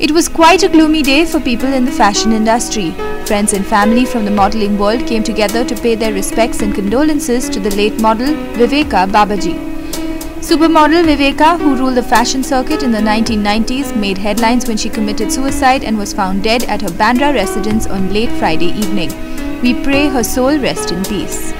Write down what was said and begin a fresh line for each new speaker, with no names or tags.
It was quite a gloomy day for people in the fashion industry. Friends and family from the modeling world came together to pay their respects and condolences to the late model Viveka Babajee. Supermodel Viveka, who ruled the fashion circuit in the 1990s, made headlines when she committed suicide and was found dead at her Bandra residence on late Friday evening. We pray her soul rest in peace.